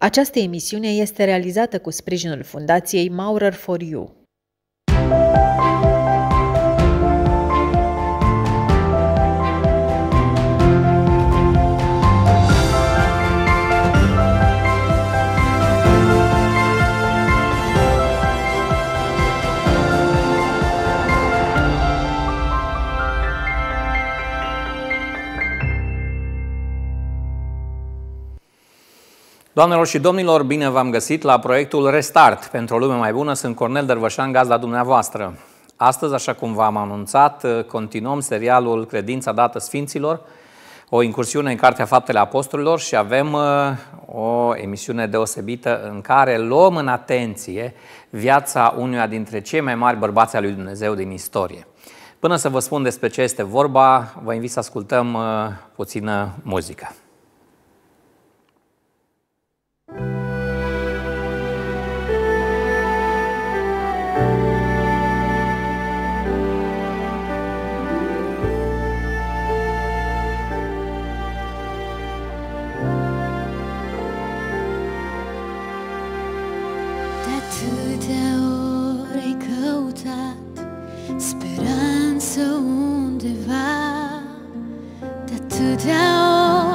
Această emisiune este realizată cu sprijinul Fundației Maurer for You. Doamnelor și domnilor, bine v-am găsit la proiectul Restart pentru o lume mai bună. Sunt Cornel Dărvășan, gazda dumneavoastră. Astăzi, așa cum v-am anunțat, continuăm serialul Credința dată Sfinților, o incursiune în Cartea Faptele Apostolilor și avem uh, o emisiune deosebită în care luăm în atenție viața unuia dintre cei mai mari bărbați al lui Dumnezeu din istorie. Până să vă spun despre ce este vorba, vă invit să ascultăm uh, puțină muzică. De atâtea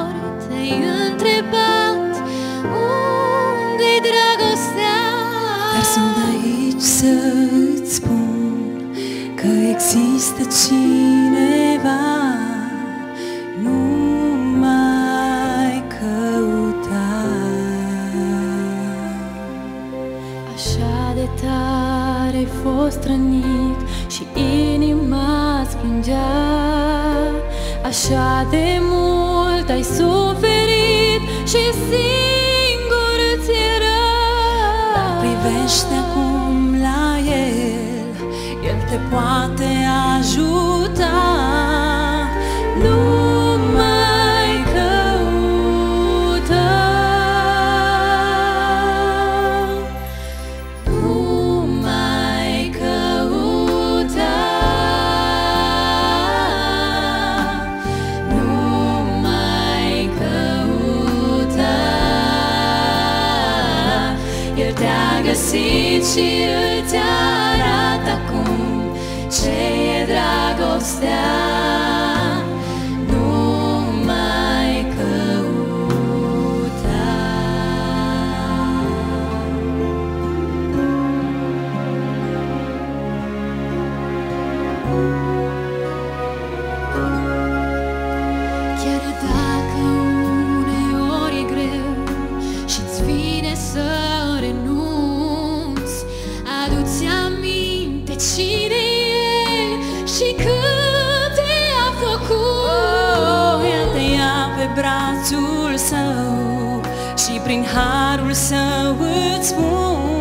ori te-ai întrebat unde-i dragostea? Dar sunt aici să-ți spun că există cineva. Nu mai căuta Așa de tare ai fost rănit și inima plângea Așa de mult ai suferit și singur ți era Privește acum la el El te poate ajuta și îți arată acum ce e dragostea prin harul său îți spun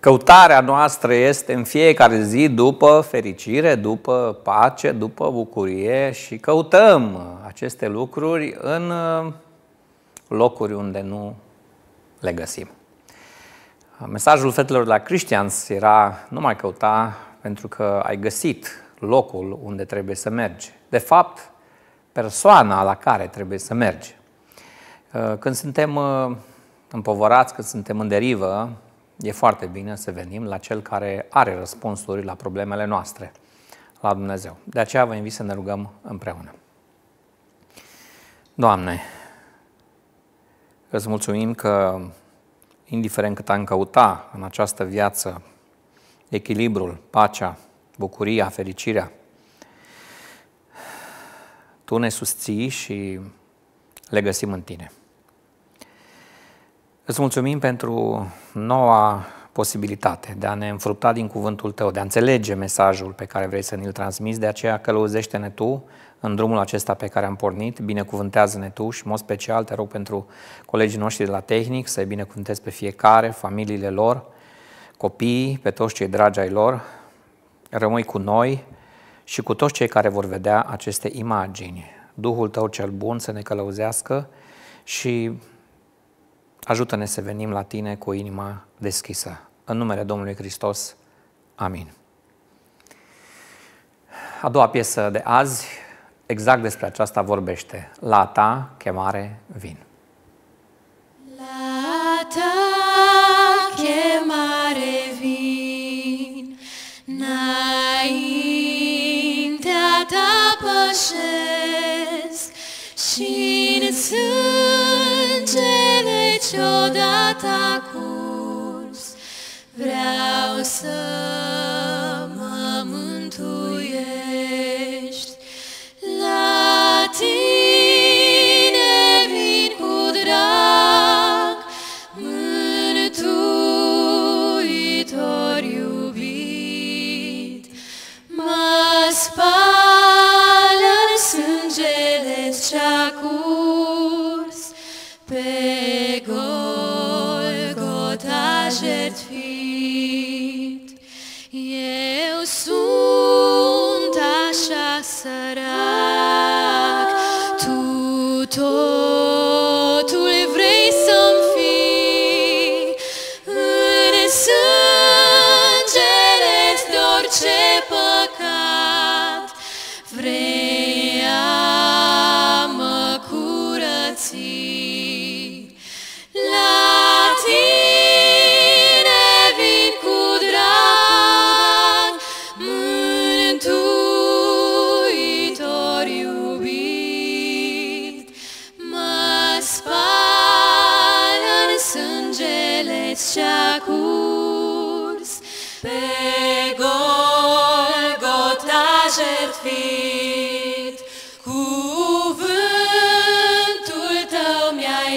Căutarea noastră este în fiecare zi după fericire, după pace, după bucurie și căutăm aceste lucruri în uh, locuri unde nu le găsim. Mesajul fetelor de la Christians era nu mai căuta pentru că ai găsit locul unde trebuie să mergi. De fapt, persoana la care trebuie să mergi. Uh, când suntem uh, împovărați, când suntem în derivă, e foarte bine să venim la Cel care are răspunsuri la problemele noastre, la Dumnezeu. De aceea vă invit să ne rugăm împreună. Doamne, îți mulțumim că, indiferent cât am căuta în această viață, echilibrul, pacea, bucuria, fericirea, Tu ne susții și le găsim în Tine. Îți mulțumim pentru noua posibilitate de a ne înfrupta din cuvântul Tău, de a înțelege mesajul pe care vrei să ne-l transmiți, de aceea călăuzește-ne Tu în drumul acesta pe care am pornit, binecuvântează-ne Tu și, în mod special, te rog pentru colegii noștri de la tehnic să-i binecuvântezi pe fiecare, familiile lor, copiii, pe toți cei dragi ai lor, rămâi cu noi și cu toți cei care vor vedea aceste imagini. Duhul Tău cel bun să ne călăuzească și Ajută-ne să venim la Tine cu inima deschisă. În numele Domnului Hristos. Amin. A doua piesă de azi, exact despre aceasta vorbește. La ta chemare vin. La ta chemare vin, înaintea ta pășesc ce odată a curs, vreau să mă mântuiești. La tine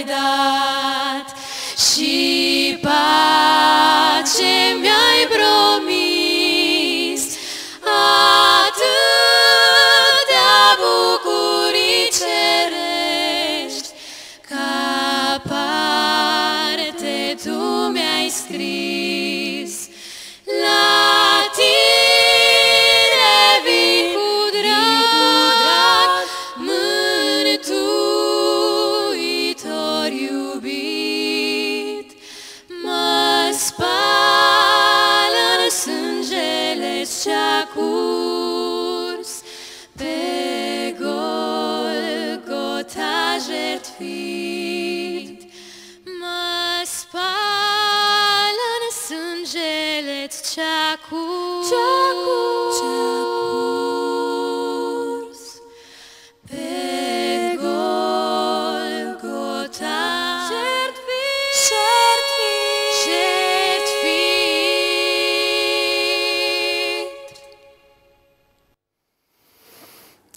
tău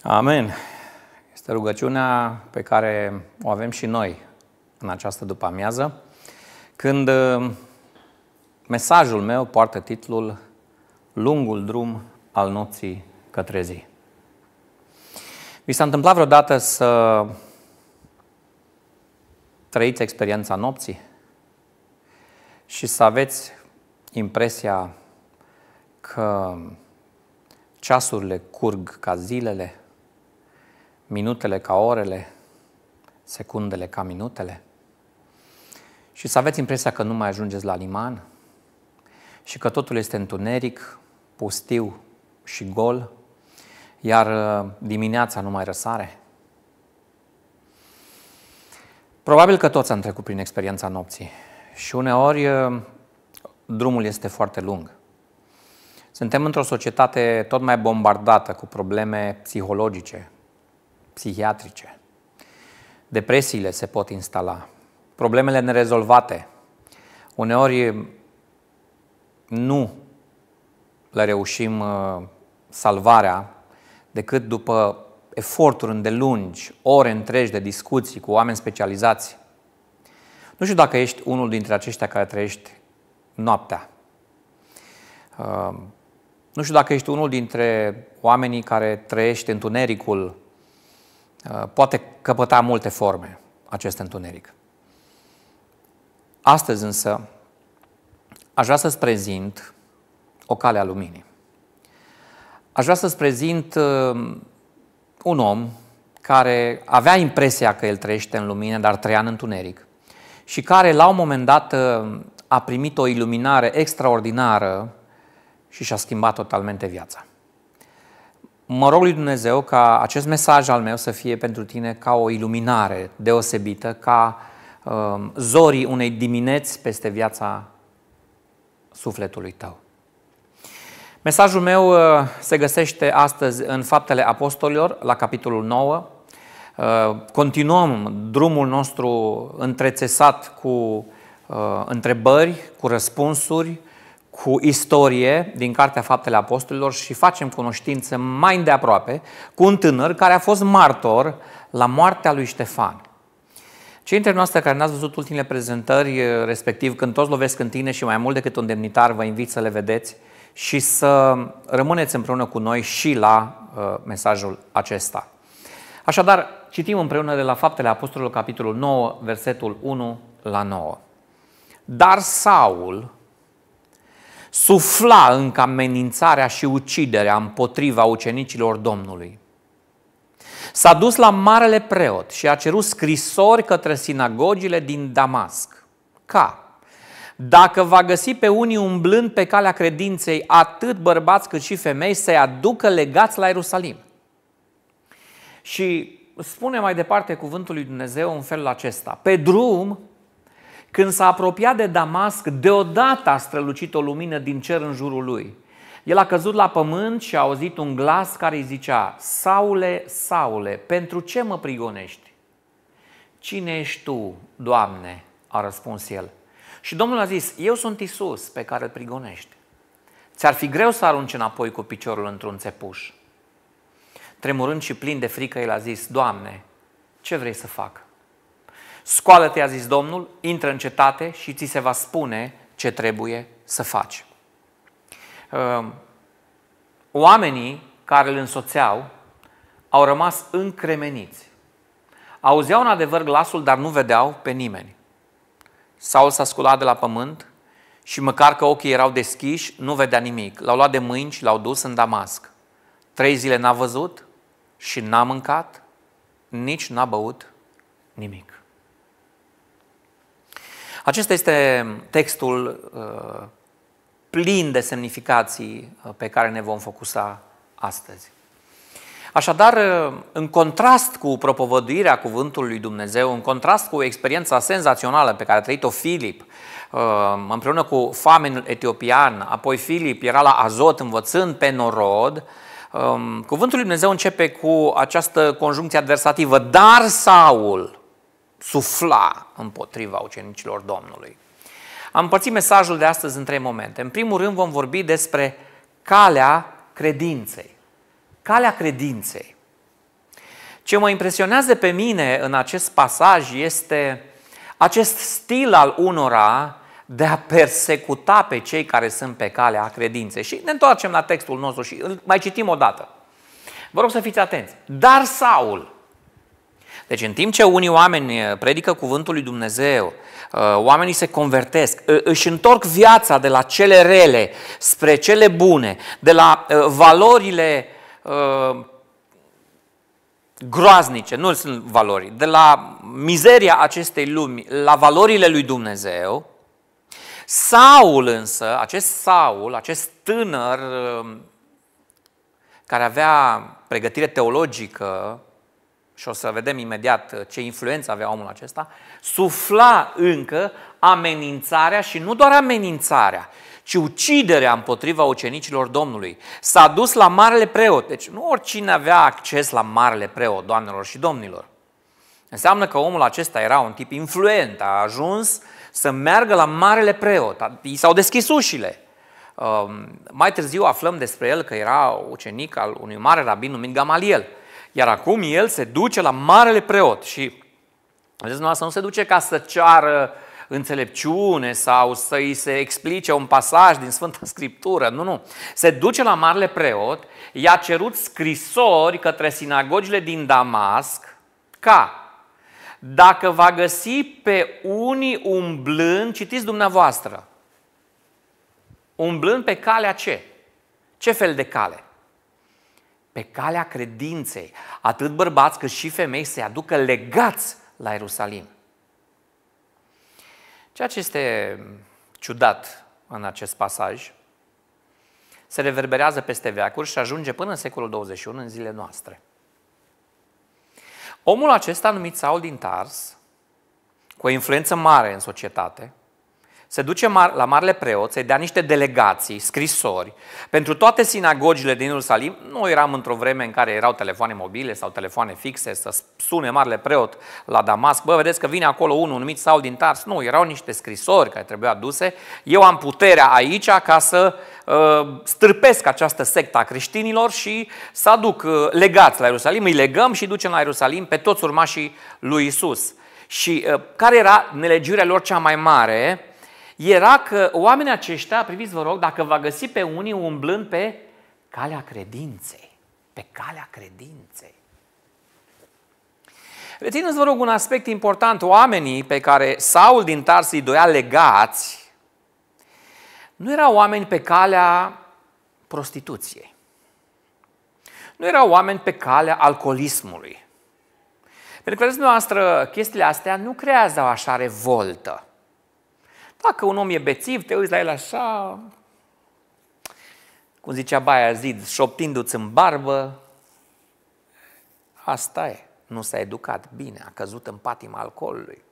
Amen. Este rugăciunea pe care o avem și noi în această după-amiază, când uh, mesajul meu poartă titlul Lungul drum al nopții către zi. Vi s-a întâmplat vreodată să trăiți experiența nopții și să aveți impresia că ceasurile curg ca zilele, minutele ca orele, secundele ca minutele? Și să aveți impresia că nu mai ajungeți la liman și că totul este întuneric, pustiu și gol, iar uh, dimineața nu mai răsare? Probabil că toți am trecut prin experiența nopții și uneori uh, drumul este foarte lung. Suntem într-o societate tot mai bombardată cu probleme psihologice, psihiatrice. Depresiile se pot instala, problemele nerezolvate. Uneori nu le reușim uh, salvarea decât după eforturi îndelungi, ore întregi de discuții cu oameni specializați. Nu știu dacă ești unul dintre aceștia care trăiești noaptea. Uh, nu știu dacă ești unul dintre oamenii care trăiește întunericul. Uh, poate căpăta multe forme acest întuneric. Astăzi însă aș vrea să-ți prezint o cale a luminii. Aș vrea să-ți prezint uh, un om care avea impresia că el trăiește în lumină, dar trăia în întuneric și care la un moment dat uh, a primit o iluminare extraordinară și și-a schimbat totalmente viața. Mă rog lui Dumnezeu ca acest mesaj al meu să fie pentru tine ca o iluminare deosebită, ca uh, zorii unei dimineți peste viața sufletului tău. Mesajul meu uh, se găsește astăzi în Faptele Apostolilor, la capitolul 9. Uh, continuăm drumul nostru întrețesat cu uh, întrebări, cu răspunsuri, cu istorie din Cartea Faptele Apostolilor și facem cunoștință mai îndeaproape cu un tânăr care a fost martor la moartea lui Ștefan. Cei dintre noastre care n-ați văzut ultimele prezentări, respectiv când toți lovesc în tine și mai mult decât un demnitar, vă invit să le vedeți și să rămâneți împreună cu noi și la uh, mesajul acesta. Așadar, citim împreună de la Faptele Apostolilor, capitolul 9, versetul 1 la 9. Dar Saul sufla încă amenințarea și uciderea împotriva ucenicilor Domnului. S-a dus la marele preot și a cerut scrisori către sinagogile din Damasc, ca dacă va găsi pe unii umblând pe calea credinței, atât bărbați cât și femei, să-i aducă legați la Ierusalim. Și spune mai departe cuvântul lui Dumnezeu în felul acesta. Pe drum, când s-a apropiat de Damasc, deodată a strălucit o lumină din cer în jurul lui. El a căzut la pământ și a auzit un glas care îi zicea, Saule, Saule, pentru ce mă prigonești? Cine ești tu, Doamne? a răspuns el. Și Domnul a zis, eu sunt Isus pe care îl prigonești. Ți-ar fi greu să arunci înapoi cu piciorul într-un țepuș. Tremurând și plin de frică, el a zis, Doamne, ce vrei să fac? Scoală-te, a zis Domnul, intră în cetate și ți se va spune ce trebuie să faci. Ehm, oamenii care îl însoțeau au rămas încremeniți. Auzeau în adevăr glasul, dar nu vedeau pe nimeni. Saul s-a sculat de la pământ și măcar că ochii erau deschiși, nu vedea nimic. L-au luat de mâini și l-au dus în Damasc. Trei zile n-a văzut și n-a mâncat, nici n-a băut nimic. Acesta este textul uh, plin de semnificații uh, pe care ne vom focusa astăzi. Așadar, în contrast cu propovăduirea cuvântului lui Dumnezeu, în contrast cu experiența senzațională pe care a trăit-o Filip, uh, împreună cu famenul etiopian, apoi Filip era la Azot învățând pe norod, um, cuvântul lui Dumnezeu începe cu această conjuncție adversativă, dar Saul sufla împotriva ucenicilor Domnului. Am împărțit mesajul de astăzi în trei momente. În primul rând vom vorbi despre calea credinței calea credinței. Ce mă impresionează pe mine în acest pasaj este acest stil al unora de a persecuta pe cei care sunt pe calea credinței. Și ne întoarcem la textul nostru și îl mai citim o dată. Vă rog să fiți atenți. Dar Saul, Deci în timp ce unii oameni uh, predică cuvântul lui Dumnezeu, uh, oamenii se convertesc, își întorc viața de la cele rele spre cele bune, de la valorile groaznice, nu sunt valori, de la mizeria acestei lumi la valorile lui Dumnezeu, Saul însă, acest Saul, acest tânăr care avea pregătire teologică, și o să vedem imediat ce influență avea omul acesta, sufla încă amenințarea și nu doar amenințarea, ci uciderea împotriva ucenicilor Domnului. S-a dus la marele preot. Deci nu oricine avea acces la marele preot, doamnelor și domnilor. Înseamnă că omul acesta era un tip influent, a ajuns să meargă la marele preot. I s-au deschis ușile. Um, mai târziu aflăm despre el că era ucenic al unui mare rabin numit Gamaliel. Iar acum el se duce la marele preot și vedeți, nu, nu se duce ca să ceară înțelepciune sau să-i se explice un pasaj din Sfânta Scriptură. Nu, nu. Se duce la marele preot, i-a cerut scrisori către sinagogile din Damasc ca dacă va găsi pe unii umblând, citiți dumneavoastră, umblând pe calea ce? Ce fel de cale? Pe calea credinței. Atât bărbați cât și femei se aducă legați la Ierusalim. Ceea ce este ciudat în acest pasaj se reverberează peste veacuri și ajunge până în secolul 21, în zilele noastre. Omul acesta, numit Saul din Tars, cu o influență mare în societate, se duce la marele preot să-i dea niște delegații, scrisori, pentru toate sinagogile din Ierusalim. Nu eram într-o vreme în care erau telefoane mobile sau telefoane fixe să sune marele preot la Damasc. Bă, vedeți că vine acolo unul numit Saul din Tars. Nu, erau niște scrisori care trebuiau aduse. Eu am puterea aici ca să uh, stârpesc această sectă a creștinilor și să aduc uh, legați la Ierusalim. Îi legăm și ducem la Ierusalim pe toți urmașii lui Isus. Și uh, care era nelegiurea lor cea mai mare? Era că oamenii aceștia, priviți vă rog, dacă va găsi pe unii umblând pe calea credinței, pe calea credinței. Rețineți, vă rog, un aspect important. Oamenii pe care Saul din Tars îi doia legați nu erau oameni pe calea prostituției. Nu erau oameni pe calea alcoolismului. Pentru că, vedeți dumneavoastră, chestiile astea nu creează o așa revoltă. Dacă un om e bețiv, te uiți la el așa, cum zicea Baia Zid, șoptindu-ți în barbă, asta e. Nu s-a educat bine, a căzut în patima alcoolului.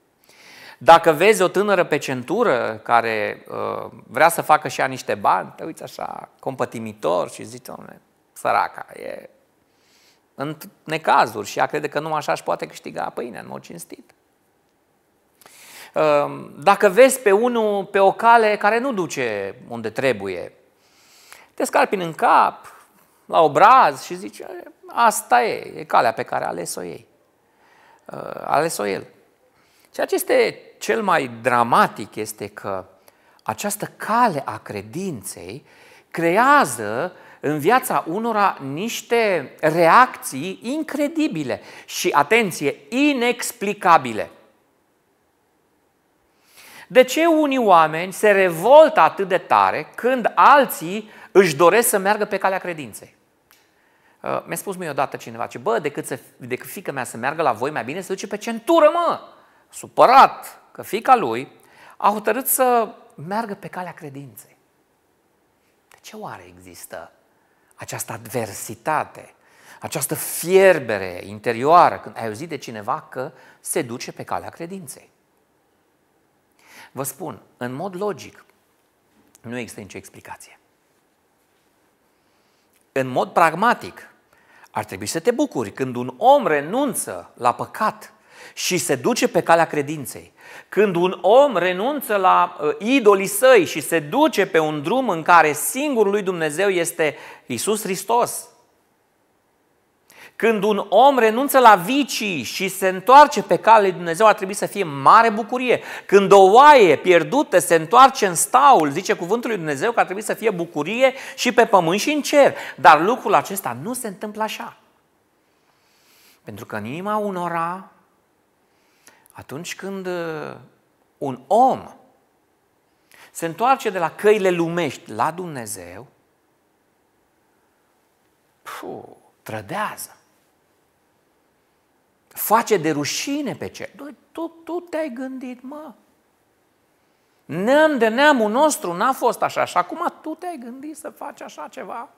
Dacă vezi o tânără pe centură care uh, vrea să facă și ea niște bani, te uiți așa compătimitor și zici, domnule, săraca, e în necazuri și ea crede că numai așa își poate câștiga pâine în mod cinstit. Ehm, dacă vezi pe unul pe o cale care nu duce unde trebuie, te scarpini în cap, la obraz și zici, asta e, e calea pe care a ales-o ei. A ales-o el. Ceea ce este cel mai dramatic este că această cale a credinței creează în viața unora niște reacții incredibile și, atenție, inexplicabile. De ce unii oameni se revoltă atât de tare când alții își doresc să meargă pe calea credinței? Uh, mi-a spus mie odată cineva, ce bă, decât, să, decât fica mea să meargă la voi, mai bine să duce pe centură, mă! Supărat că fica lui a hotărât să meargă pe calea credinței. De ce oare există această adversitate, această fierbere interioară când ai auzit de cineva că se duce pe calea credinței? Vă spun, în mod logic, nu există nicio explicație. În mod pragmatic, ar trebui să te bucuri când un om renunță la păcat și se duce pe calea credinței. Când un om renunță la uh, idolii săi și se duce pe un drum în care singurul lui Dumnezeu este Isus Hristos, când un om renunță la vicii și se întoarce pe calea lui Dumnezeu, ar trebui să fie mare bucurie. Când o oaie pierdută se întoarce în staul, zice cuvântul lui Dumnezeu că ar trebui să fie bucurie și pe pământ și în cer. Dar lucrul acesta nu se întâmplă așa. Pentru că în inima unora Atunci când uh, un om se întoarce de la căile lumești la Dumnezeu, puh, trădează. Face de rușine pe cer. Tu, tu te-ai gândit, mă. Neam de neamul nostru n-a fost așa și acum tu te-ai gândit să faci așa ceva.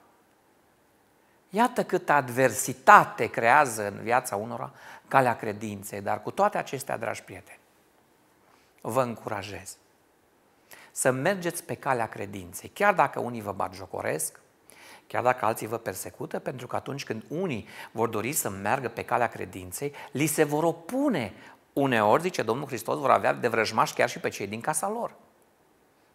Iată câtă adversitate creează în viața unora calea credinței, dar cu toate acestea, dragi prieteni, vă încurajez să mergeți pe calea credinței, chiar dacă unii vă bat jocoresc, chiar dacă alții vă persecută, pentru că atunci când unii vor dori să meargă pe calea credinței, li se vor opune. Uneori, zice Domnul Hristos, vor avea de vrăjmași chiar și pe cei din casa lor.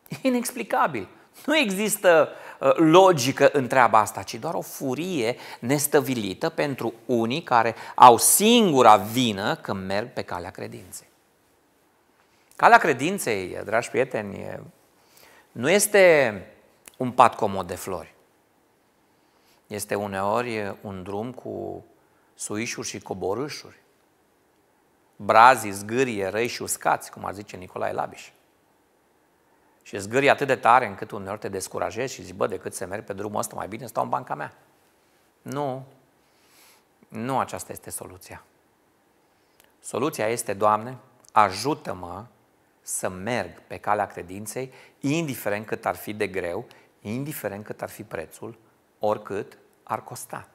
E inexplicabil. Nu există uh, logică în treaba asta, ci doar o furie nestăvilită pentru unii care au singura vină că merg pe calea credinței. Calea credinței, dragi prieteni, nu este un pat comod de flori. Este uneori un drum cu suișuri și coborâșuri, brazii, zgârie, răi și uscați, cum ar zice Nicolae Labiș. Și zgârie atât de tare încât uneori te descurajezi și zici, bă, decât să merg pe drumul ăsta, mai bine stau în banca mea. Nu, nu aceasta este soluția. Soluția este, Doamne, ajută-mă să merg pe calea credinței, indiferent cât ar fi de greu, indiferent cât ar fi prețul, oricât ar costa.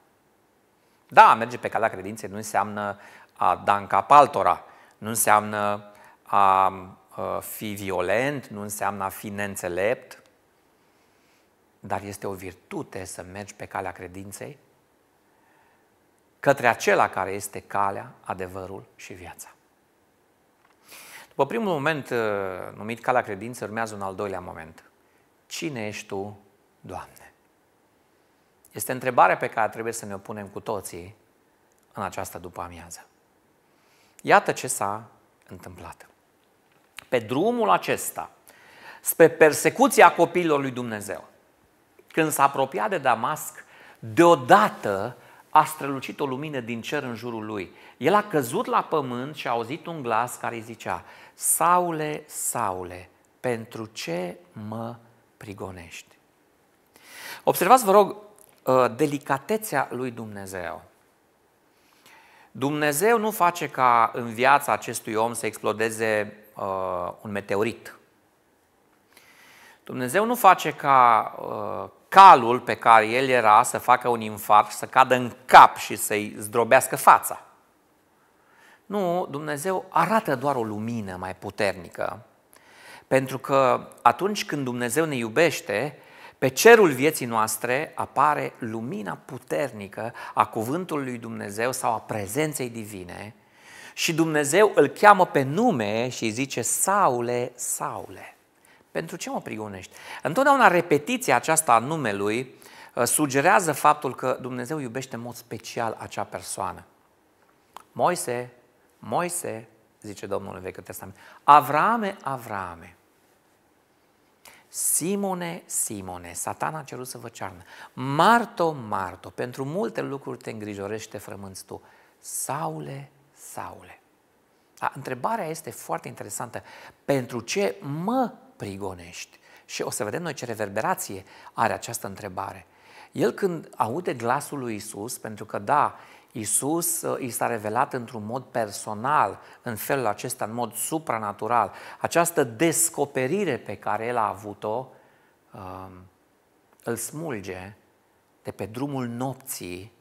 Da, merge pe calea credinței nu înseamnă a da în cap altora, nu înseamnă a fi violent, nu înseamnă a fi neînțelept, dar este o virtute să mergi pe calea credinței către acela care este calea, adevărul și viața. După primul moment uh, numit calea credință, urmează un al doilea moment. Cine ești tu, Doamne? Este întrebarea pe care trebuie să ne o punem cu toții în această după amiază. Iată ce s-a întâmplat. Pe drumul acesta, spre persecuția copiilor lui Dumnezeu, când s-a apropiat de Damasc, deodată a strălucit o lumină din cer în jurul lui. El a căzut la pământ și a auzit un glas care îi zicea, Saule, Saule, pentru ce mă prigonești? Observați, vă rog, uh, delicatețea lui Dumnezeu. Dumnezeu nu face ca în viața acestui om să explodeze uh, un meteorit. Dumnezeu nu face ca uh, calul pe care el era să facă un infarct, să cadă în cap și să-i zdrobească fața. Nu, Dumnezeu arată doar o lumină mai puternică, pentru că atunci când Dumnezeu ne iubește, pe cerul vieții noastre apare lumina puternică a cuvântului lui Dumnezeu sau a prezenței divine și Dumnezeu îl cheamă pe nume și îi zice Saule, Saule. Pentru ce mă prigonești? Întotdeauna repetiția aceasta a numelui uh, sugerează faptul că Dumnezeu iubește în mod special acea persoană. Moise, Moise, zice Domnul în Vechiul Testament, Avrame, Avrame, Simone, Simone, satana a cerut să vă cearnă. Marto, Marto, pentru multe lucruri te îngrijorești, te frămânți tu. Saule, Saule. A, întrebarea este foarte interesantă. Pentru ce mă prigonești? Și o să vedem noi ce reverberație are această întrebare. El când aude glasul lui Isus, pentru că da, Isus uh, i s-a revelat într-un mod personal, în felul acesta, în mod supranatural. Această descoperire pe care el a avut-o um, îl smulge de pe drumul nopții,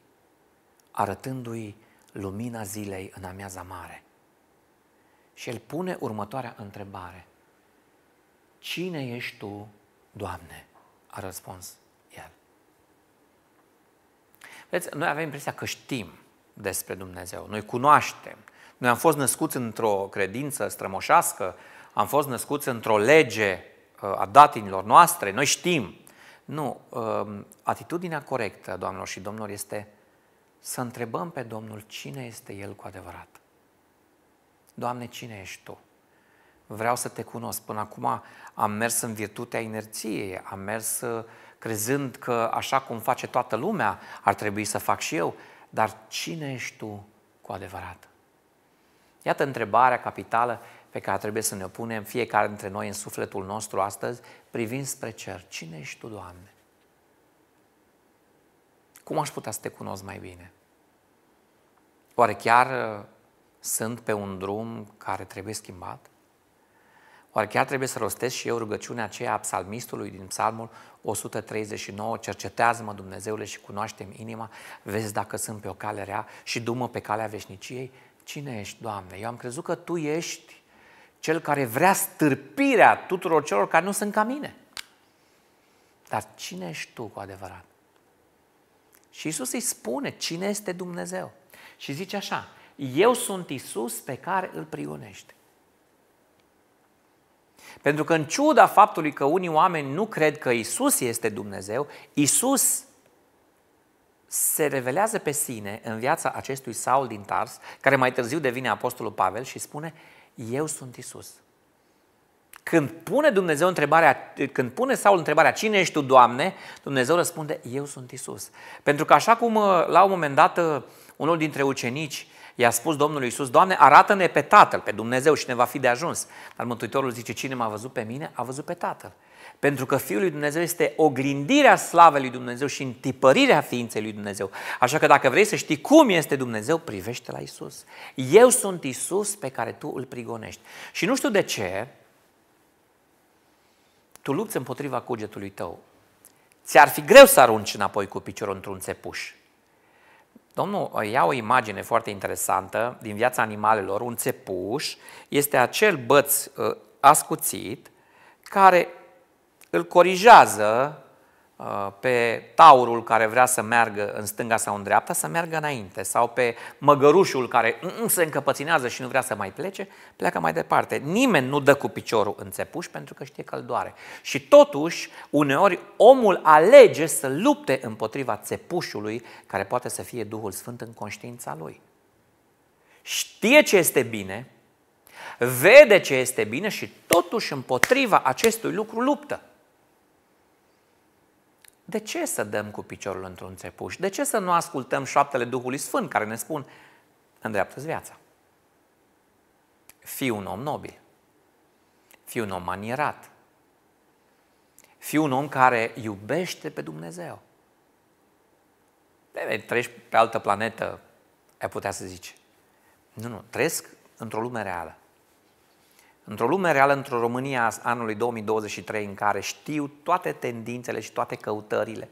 arătându-i lumina zilei în amiaza mare. Și el pune următoarea întrebare. Cine ești tu, Doamne? A răspuns el. Vedeți, noi avem impresia că știm despre Dumnezeu. Noi cunoaștem. Noi am fost născuți într-o credință strămoșească, am fost născuți într-o lege uh, a datinilor noastre, noi știm. Nu, um, atitudinea corectă, doamnelor și domnilor, este să întrebăm pe Domnul cine este El cu adevărat. Doamne, cine ești Tu? Vreau să te cunosc. Până acum am mers în virtutea inerției, am mers uh, crezând că așa cum face toată lumea, ar trebui să fac și eu. Dar cine ești tu cu adevărat? Iată întrebarea capitală pe care trebuie să ne punem fiecare dintre noi în sufletul nostru astăzi, privind spre cer. Cine ești Tu, Doamne? Cum aș putea să te cunosc mai bine? Oare chiar uh, sunt pe un drum care trebuie schimbat? Oare chiar trebuie să rostesc și eu rugăciunea aceea a psalmistului din psalmul 139, cercetează-mă Dumnezeule și cunoaște inima, vezi dacă sunt pe o cale rea și dumă pe calea veșniciei? Cine ești, Doamne? Eu am crezut că Tu ești cel care vrea stârpirea tuturor celor care nu sunt ca mine. Dar cine ești Tu cu adevărat? Și Isus îi spune cine este Dumnezeu. Și zice așa, eu sunt Isus pe care îl prigonește. Pentru că în ciuda faptului că unii oameni nu cred că Isus este Dumnezeu, Isus se revelează pe sine în viața acestui Saul din Tars, care mai târziu devine Apostolul Pavel și spune, eu sunt Isus. Când pune Dumnezeu întrebarea, când pune Saul întrebarea, cine ești tu, Doamne? Dumnezeu răspunde, eu sunt Isus. Pentru că așa cum la un moment dat unul dintre ucenici i-a spus Domnului Isus, Doamne, arată-ne pe Tatăl, pe Dumnezeu și ne va fi de ajuns. Dar Mântuitorul zice, cine m-a văzut pe mine, a văzut pe Tatăl. Pentru că Fiul lui Dumnezeu este oglindirea slavei lui Dumnezeu și întipărirea ființei lui Dumnezeu. Așa că dacă vrei să știi cum este Dumnezeu, privește la Isus. Eu sunt Isus pe care tu îl prigonești. Și nu știu de ce, tu lupți împotriva cugetului tău. Ți-ar fi greu să arunci înapoi cu piciorul într-un țepuș. Domnul ia o imagine foarte interesantă din viața animalelor. Un țepuș este acel băț uh, ascuțit care îl corijează uh, pe taurul care vrea să meargă în stânga sau în dreapta, să meargă înainte, sau pe măgărușul care se încăpăținează și nu vrea să mai plece, pleacă mai departe. Nimeni nu dă cu piciorul în țepuș pentru că știe că îl doare. Și totuși, uneori, omul alege să lupte împotriva țepușului care poate să fie Duhul Sfânt în conștiința lui. Știe ce este bine, vede ce este bine și totuși împotriva acestui lucru luptă. De ce să dăm cu piciorul într-un țepuș? De ce să nu ascultăm șoaptele Duhului Sfânt care ne spun îndreaptă viața? Fii un om nobil. Fii un om manierat. Fii un om care iubește pe Dumnezeu. Treci pe altă planetă, ai putea să zici. Nu, nu, trăiesc într-o lume reală. Într-o lume reală, într-o România a anului 2023 în care știu toate tendințele și toate căutările,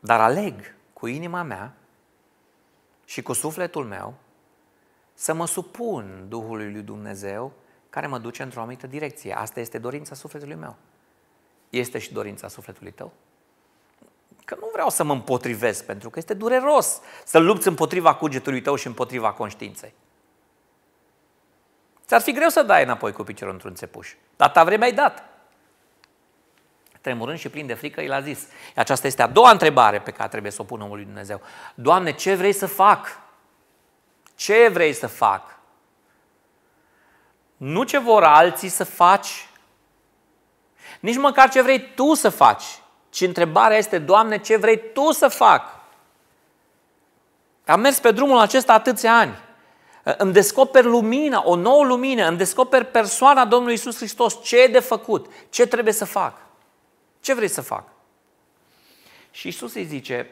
dar aleg cu inima mea și cu sufletul meu să mă supun Duhului lui Dumnezeu care mă duce într-o anumită direcție. Asta este dorința sufletului meu. Este și dorința sufletului tău? Că nu vreau să mă împotrivesc, pentru că este dureros să lupți împotriva cugetului tău și împotriva conștiinței. Ți-ar fi greu să dai înapoi cu piciorul într-un țepuș. Dar ta vreme ai dat. Tremurând și plin de frică, el a zis. Aceasta este a doua întrebare pe care trebuie să o pună omului Dumnezeu. Doamne, ce vrei să fac? Ce vrei să fac? Nu ce vor alții să faci, nici măcar ce vrei tu să faci, ci întrebarea este, Doamne, ce vrei tu să fac? Am mers pe drumul acesta atâția ani îmi descoper lumina, o nouă lumină, îmi descoper persoana Domnului Isus Hristos, ce e de făcut, ce trebuie să fac, ce vrei să fac. Și Isus îi zice,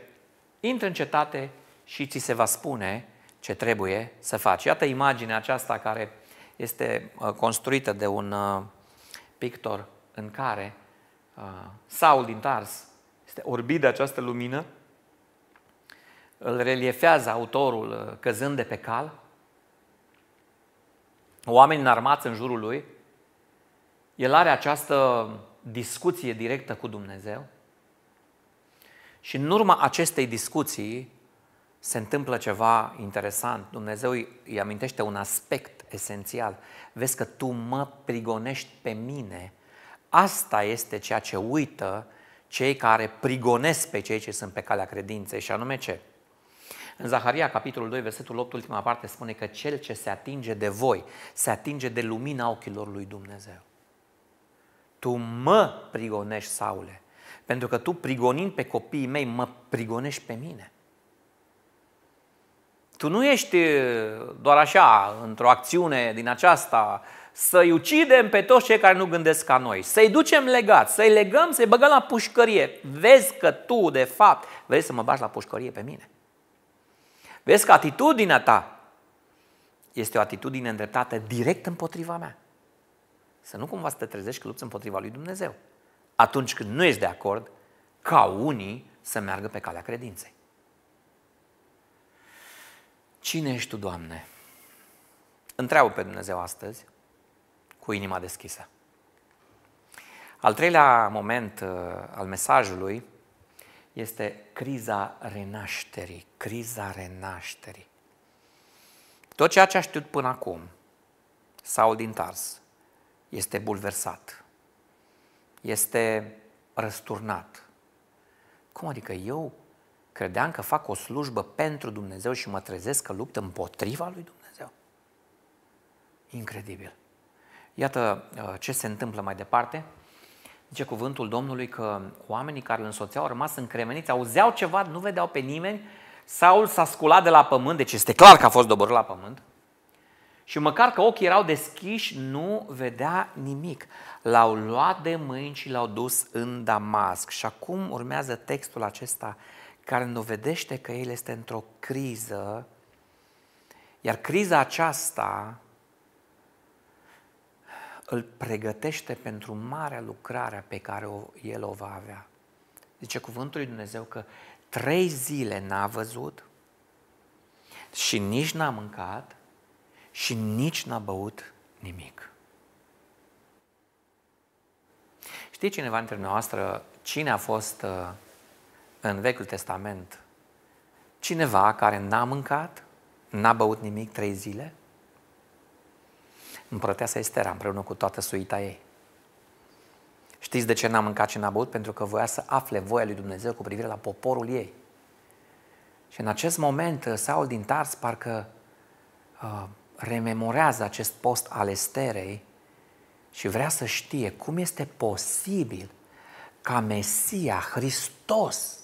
intră în cetate și ți se va spune ce trebuie să faci. Iată imaginea aceasta care este uh, construită de un uh, pictor în care uh, Saul din Tars este orbit de această lumină, îl reliefează autorul căzând de pe cal oameni înarmați în jurul lui, el are această discuție directă cu Dumnezeu și în urma acestei discuții se întâmplă ceva interesant. Dumnezeu îi amintește un aspect esențial. Vezi că tu mă prigonești pe mine. Asta este ceea ce uită cei care prigonesc pe cei ce sunt pe calea credinței și anume ce? În Zaharia, capitolul 2, versetul 8, ultima parte, spune că cel ce se atinge de voi, se atinge de lumina ochilor lui Dumnezeu. Tu mă prigonești, Saule, pentru că tu prigonind pe copiii mei, mă prigonești pe mine. Tu nu ești doar așa, într-o acțiune din aceasta, să-i ucidem pe toți cei care nu gândesc ca noi, să-i ducem legați, să-i legăm, să-i băgăm la pușcărie. Vezi că tu, de fapt, vrei să mă bagi la pușcărie pe mine. Vezi că atitudinea ta este o atitudine îndreptată direct împotriva mea. Să nu cumva să te trezești că lupți împotriva lui Dumnezeu. Atunci când nu ești de acord, ca unii să meargă pe calea credinței. Cine ești tu, Doamne? Întreabă pe Dumnezeu astăzi cu inima deschisă. Al treilea moment uh, al mesajului este criza renașterii. Criza renașterii. Tot ceea ce a știut până acum, Saul din Tars, este bulversat, este răsturnat. Cum adică eu credeam că fac o slujbă pentru Dumnezeu și mă trezesc că lupt împotriva lui Dumnezeu? Incredibil. Iată uh, ce se întâmplă mai departe. Zice cuvântul Domnului că oamenii care îl însoțeau au rămas încremeniți, auzeau ceva, nu vedeau pe nimeni. Saul s-a sculat de la pământ, deci este clar că a fost doborât la pământ. Și măcar că ochii erau deschiși, nu vedea nimic. L-au luat de mâini și l-au dus în Damasc. Și acum urmează textul acesta care dovedește că el este într-o criză, iar criza aceasta îl pregătește pentru marea lucrare pe care o, el o va avea. Zice cuvântul lui Dumnezeu că trei zile n-a văzut și nici n-a mâncat și nici n-a băut nimic. Știi cineva dintre noastră cine a fost uh, în Vechiul Testament cineva care n-a mâncat, n-a băut nimic trei zile? Împărăteasa Estera împreună cu toată suita ei. Știți de ce n-a mâncat și n-a băut? Pentru că voia să afle voia lui Dumnezeu cu privire la poporul ei. Și în acest moment, uh, Saul din Tars parcă uh, rememorează acest post al Esterei și vrea să știe cum este posibil ca Mesia, Hristos,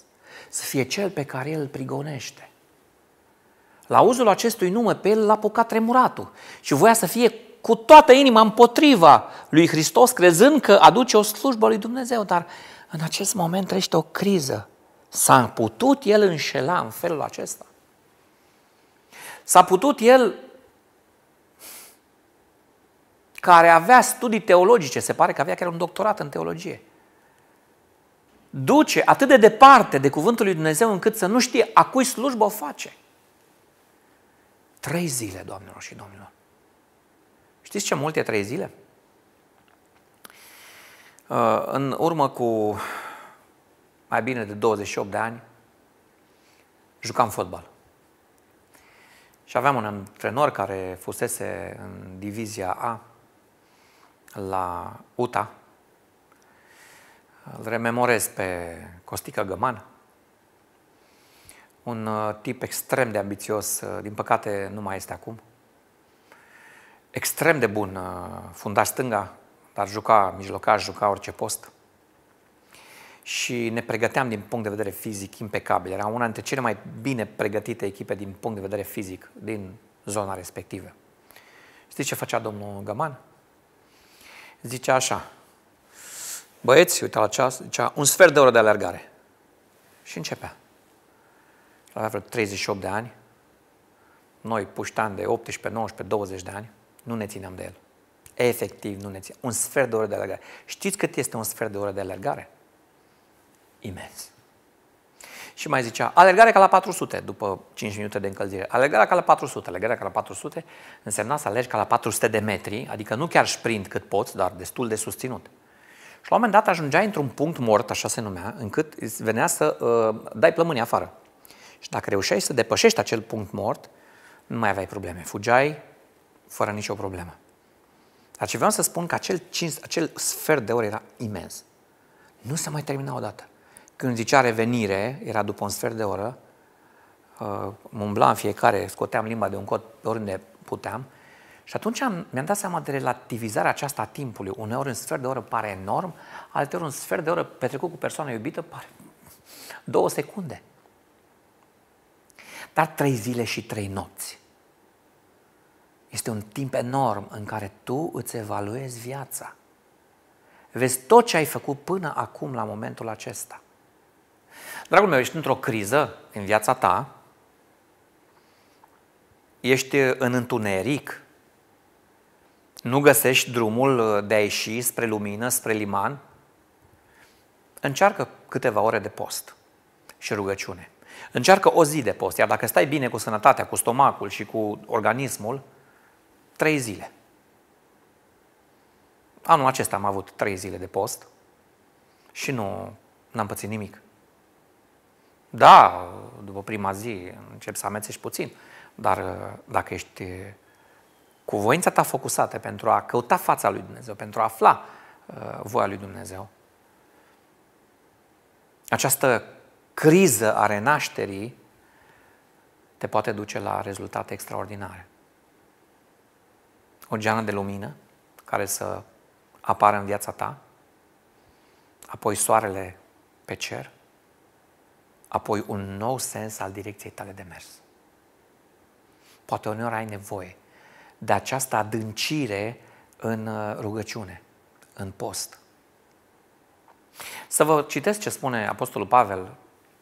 să fie cel pe care el îl prigonește. La uzul acestui nume, pe el l-a apucat tremuratul și voia să fie cu toată inima împotriva lui Hristos, crezând că aduce o slujbă lui Dumnezeu, dar în acest moment trăiește o criză. S-a putut el înșela în felul acesta? S-a putut el, care avea studii teologice, se pare că avea chiar un doctorat în teologie, duce atât de departe de cuvântul lui Dumnezeu încât să nu știe a cui slujbă o face. Trei zile, doamnelor și domnilor. Știți ce mult e trei zile? Uh, în urmă cu mai bine de 28 de ani, jucam fotbal. Și aveam un antrenor care fusese în divizia A la UTA. Îl rememorez pe Costică Găman, un uh, tip extrem de ambițios, uh, din păcate nu mai este acum extrem de bun uh, fundaș stânga, dar juca mijlocaș, juca orice post. Și ne pregăteam din punct de vedere fizic impecabil. Era una dintre cele mai bine pregătite echipe din punct de vedere fizic din zona respectivă. Știți ce făcea domnul Găman? Zicea așa, băieți, uite la ceas, zicea, un sfert de oră de alergare. Și începea. Avea vreo 38 de ani, noi puștani de 18, 19, 20 de ani, nu ne țineam de el. Efectiv, nu ne țineam. Un sfert de oră de alergare. Știți cât este un sfert de oră de alergare? Imens. Și mai zicea, alergare ca la 400 după 5 minute de încălzire. Alergarea ca la 400. Alergarea ca la 400 însemna să alergi ca la 400 de metri, adică nu chiar sprint cât poți, dar destul de susținut. Și la un moment dat ajungeai într-un punct mort, așa se numea, încât îți venea să uh, dai plămânii afară. Și dacă reușeai să depășești acel punct mort, nu mai aveai probleme. Fugeai fără nicio problemă. Dar ce vreau să spun că acel, cinci, acel sfert de oră era imens. Nu se mai termina odată. Când zicea revenire, era după un sfert de oră, uh, umblam fiecare, scoteam limba de un cot pe oriunde puteam și atunci am, mi-am dat seama de relativizarea aceasta a timpului. Uneori un sfert de oră pare enorm, alteori un sfert de oră petrecut cu persoana iubită pare două secunde. dar trei zile și trei nopți. Este un timp enorm în care tu îți evaluezi viața. Vezi tot ce ai făcut până acum la momentul acesta. Dragul meu, ești într-o criză în viața ta, ești în întuneric, nu găsești drumul de a ieși spre lumină, spre liman, încearcă câteva ore de post și rugăciune. Încearcă o zi de post, iar dacă stai bine cu sănătatea, cu stomacul și cu organismul, trei zile. Anul acesta am avut trei zile de post și nu am pățit nimic. Da, după prima zi încep să amețești puțin, dar dacă ești cu voința ta focusată pentru a căuta fața lui Dumnezeu, pentru a afla uh, voia lui Dumnezeu, această criză a renașterii te poate duce la rezultate extraordinare. O geană de lumină care să apară în viața ta, apoi soarele pe cer, apoi un nou sens al direcției tale de mers. Poate uneori ai nevoie de această adâncire în uh, rugăciune, în post. Să vă citesc ce spune Apostolul Pavel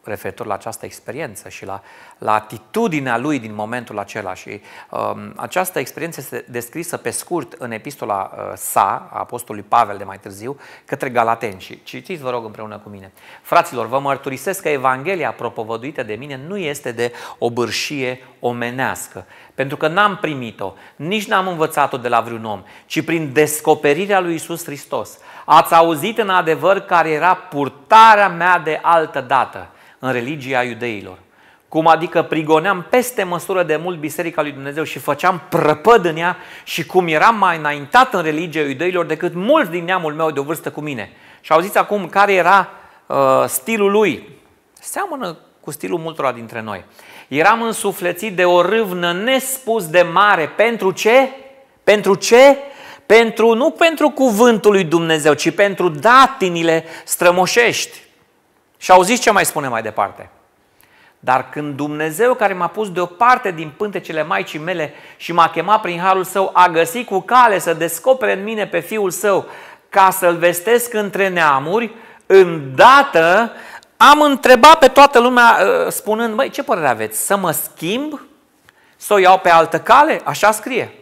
referitor la această experiență și la, la atitudinea lui din momentul acela. Și um, această experiență este descrisă pe scurt în epistola uh, sa, a Apostolului Pavel de mai târziu, către Galateni. Și citiți, vă rog, împreună cu mine. Fraților, vă mărturisesc că Evanghelia propovăduită de mine nu este de o bârșie omenească, pentru că n-am primit-o, nici n-am învățat-o de la vreun om, ci prin descoperirea lui Isus Hristos. Ați auzit în adevăr care era purtarea mea de altă dată în religia iudeilor. Cum adică prigoneam peste măsură de mult Biserica lui Dumnezeu și făceam prăpăd în ea și cum eram mai înaintat în religia iudeilor decât mulți din neamul meu de o vârstă cu mine. Și auziți acum care era uh, stilul lui. Seamănă cu stilul multora dintre noi. Eram însuflețit de o râvnă nespus de mare. Pentru ce? Pentru ce? Pentru, nu pentru cuvântul lui Dumnezeu, ci pentru datinile strămoșești. Și auziți ce mai spune mai departe? Dar când Dumnezeu care m-a pus deoparte din pântecele Maicii mele și m-a chemat prin harul său, a găsit cu cale să descopere în mine pe fiul său ca să-l vestesc între neamuri, îndată am întrebat pe toată lumea uh, spunând, băi, ce părere aveți? Să mă schimb? Să o iau pe altă cale? Așa scrie.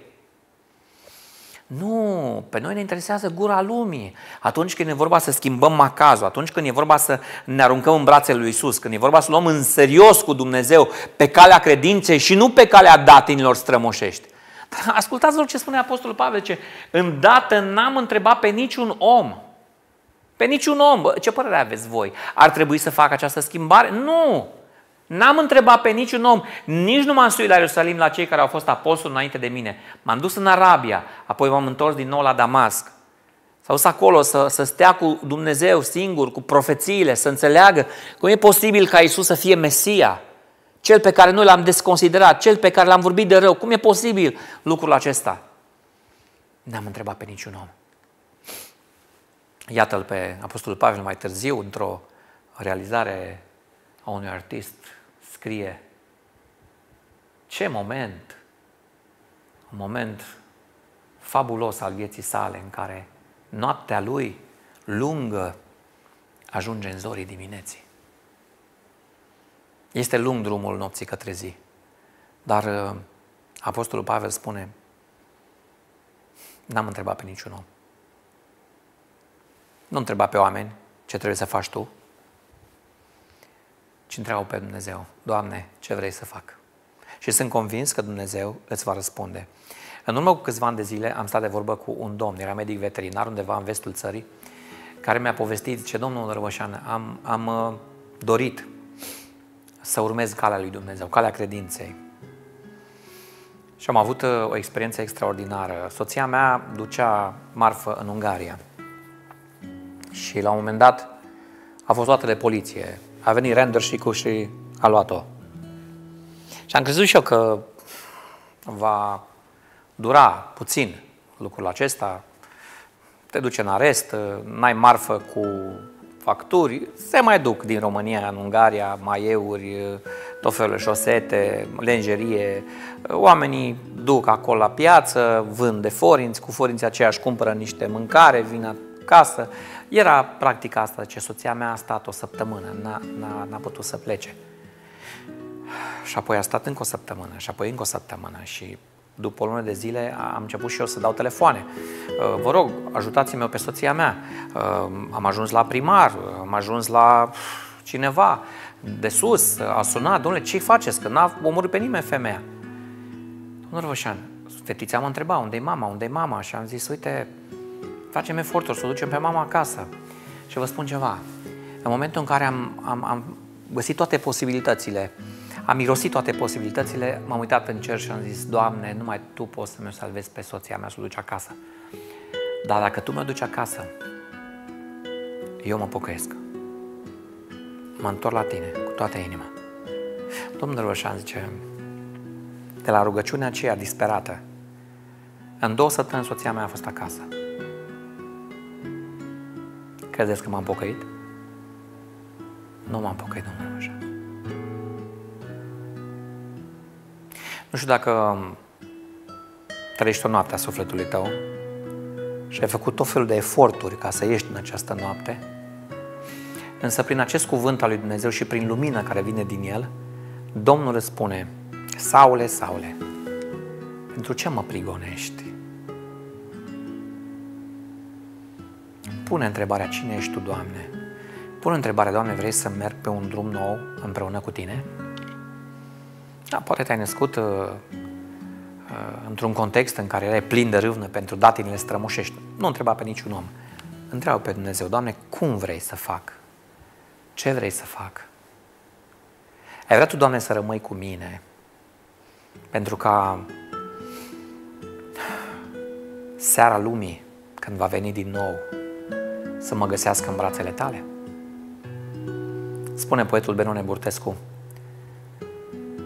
Nu, pe noi ne interesează gura lumii. Atunci când e vorba să schimbăm macazul, atunci când e vorba să ne aruncăm în brațele lui Isus, când e vorba să luăm în serios cu Dumnezeu pe calea credinței și nu pe calea datinilor strămoșești. Dar ascultați-vă ce spune Apostolul Pavel, ce îndată n-am întrebat pe niciun om. Pe niciun om. Ce părere aveți voi? Ar trebui să facă această schimbare? Nu! N-am întrebat pe niciun om, nici nu m-am suit la Ierusalim la cei care au fost apostoli înainte de mine. M-am dus în Arabia, apoi m-am întors din nou la Damasc. S-au dus acolo să, să stea cu Dumnezeu singur, cu profețiile, să înțeleagă cum e posibil ca Isus să fie Mesia, cel pe care noi l-am desconsiderat, cel pe care l-am vorbit de rău. Cum e posibil lucrul acesta? N-am întrebat pe niciun om. Iată-l pe Apostolul Pavel mai târziu, într-o realizare a unui artist scrie ce moment, un moment fabulos al vieții sale în care noaptea lui lungă ajunge în zorii dimineții. Este lung drumul nopții către zi, dar uh, Apostolul Pavel spune, n-am întrebat pe niciun om. Nu întreba pe oameni ce trebuie să faci tu, ci întreabă pe Dumnezeu, Doamne, ce vrei să fac? Și sunt convins că Dumnezeu îți va răspunde. În urmă cu câțiva ani de zile am stat de vorbă cu un domn, era medic veterinar undeva în vestul țării, care mi-a povestit, ce domnul Răvășan, am, am uh, dorit să urmez calea lui Dumnezeu, calea credinței. Și am avut uh, o experiență extraordinară. Soția mea ducea marfă în Ungaria. Și la un moment dat a fost luată de poliție a venit Rendershik-ul și a luat-o. Și am crezut și eu că va dura puțin lucrul acesta, te duce în arest, n-ai marfă cu facturi, se mai duc din România în Ungaria, maieuri, tot felul de șosete, lenjerie. Oamenii duc acolo la piață, vând de forinți, cu forinții aceiași cumpără niște mâncare, vin acasă. Era practica asta, ce soția mea a stat o săptămână, n-a, n-a, n-a putut să plece. Și apoi a stat încă o săptămână, și apoi încă o săptămână și după o lună de zile am început și eu să dau telefoane. Uh, vă rog, ajutați-mă pe soția mea. Uh, am ajuns la primar, am ajuns la cineva de sus, a sunat, domnule, ce faceți? Că n-a omorât pe nimeni femeia. Domnul Răvășan, fetița mă întreba, unde e mama, unde e mama? Și am zis, uite, facem eforturi să o ducem pe mama acasă. Și vă spun ceva, în momentul în care am, am, am găsit toate posibilitățile, am mirosit toate posibilitățile, m-am uitat în cer și am zis, Doamne, numai Tu poți să mi-o salvezi pe soția mea să o duci acasă. Dar dacă Tu mă duci acasă, eu mă pocăiesc. Mă întorc la Tine cu toată inima. Domnul Roșan zice, de la rugăciunea aceea disperată, în două săptămâni soția mea a fost acasă. Credeți că m-am pocăit? Nu m-am pocăit, domnule Roșan. Nu știu dacă trăiești o noapte a sufletului tău și ai făcut tot felul de eforturi ca să ieși din această noapte, însă prin acest cuvânt al lui Dumnezeu și prin lumina care vine din el, Domnul îți spune, Saule, Saule, pentru ce mă prigonești? Pune întrebarea, cine ești Tu, Doamne? Pune întrebarea, Doamne, vrei să merg pe un drum nou împreună cu Tine? Da, poate te-ai născut uh, uh, într-un context în care erai plin de râvnă pentru datinile strămoșești. Nu întreba pe niciun om. Întreabă pe Dumnezeu, Doamne, cum vrei să fac? Ce vrei să fac? Ai vrea Tu, Doamne, să rămâi cu mine? Pentru ca seara lumii, când va veni din nou, să mă găsească în brațele Tale? Spune poetul Benone Burtescu,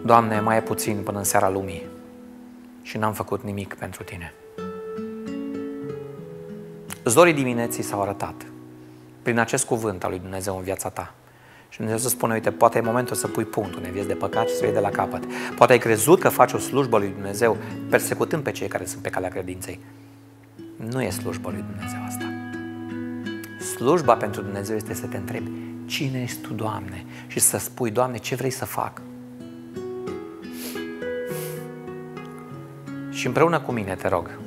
Doamne, mai e puțin până în seara lumii și n-am făcut nimic pentru Tine. Zorii dimineții s-au arătat prin acest cuvânt al lui Dumnezeu în viața ta. Și Dumnezeu să spune, uite, poate e momentul să pui punctul în vieți de păcat și să iei de la capăt. Poate ai crezut că faci o slujbă lui Dumnezeu persecutând pe cei care sunt pe calea credinței. Nu e slujba lui Dumnezeu asta. Slujba pentru Dumnezeu este să te întrebi, cine ești Tu, Doamne? Și să spui, Doamne, ce vrei să fac? Și împreună cu mine te rog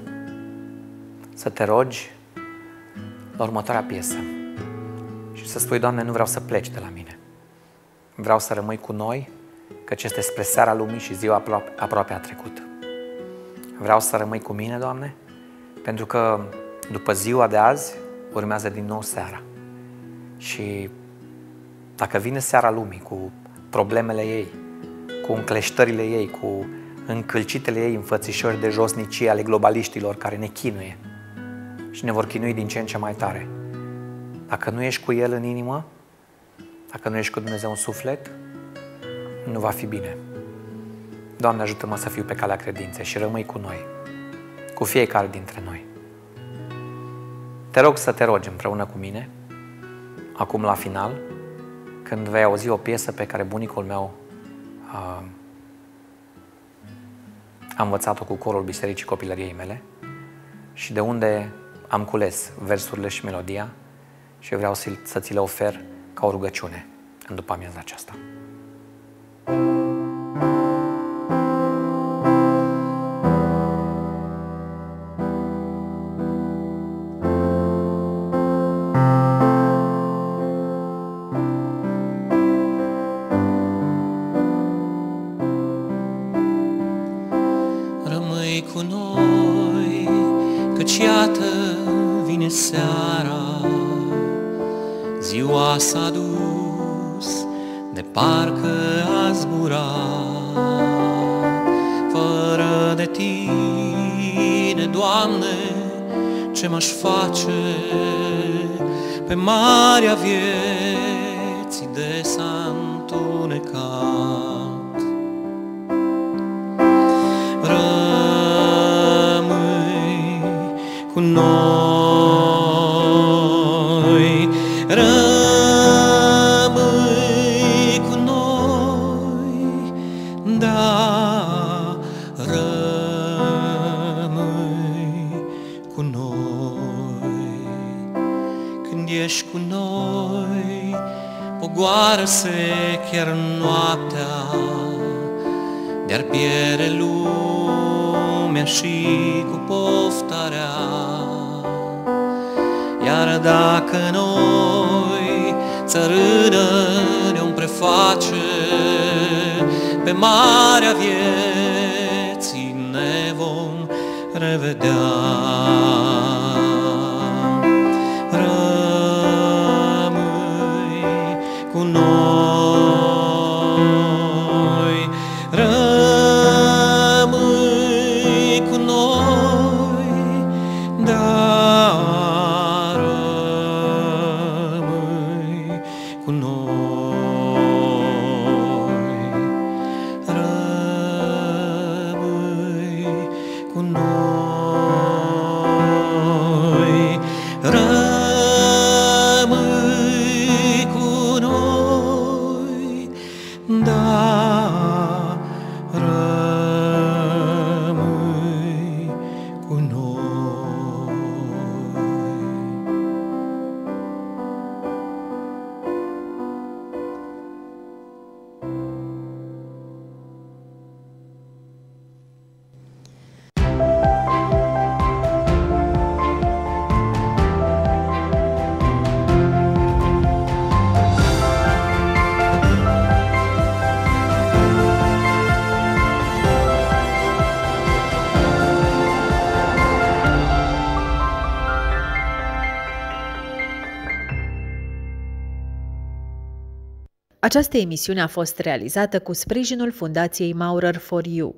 să te rogi la următoarea piesă și să spui, Doamne, nu vreau să pleci de la mine. Vreau să rămâi cu noi, căci este spre seara lumii și ziua aproape, aproape a trecut. Vreau să rămâi cu mine, Doamne, pentru că după ziua de azi urmează din nou seara. Și dacă vine seara lumii cu problemele ei, cu încleștările ei, cu încălcitele ei înfățișări de josnicie ale globaliștilor care ne chinuie și ne vor chinui din ce în ce mai tare. Dacă nu ești cu El în inimă, dacă nu ești cu Dumnezeu în suflet, nu va fi bine. Doamne, ajută-mă să fiu pe calea credinței și rămâi cu noi, cu fiecare dintre noi. Te rog să te rogi împreună cu mine, acum la final, când vei auzi o piesă pe care bunicul meu uh, am învățat-o cu corul Bisericii Copilăriei mele și de unde am cules versurile și melodia și vreau să ți le ofer ca o rugăciune în după amiaza aceasta. s-a ce m-aș face pe marea vieții revedea. Această emisiune a fost realizată cu sprijinul Fundației Maurer for You.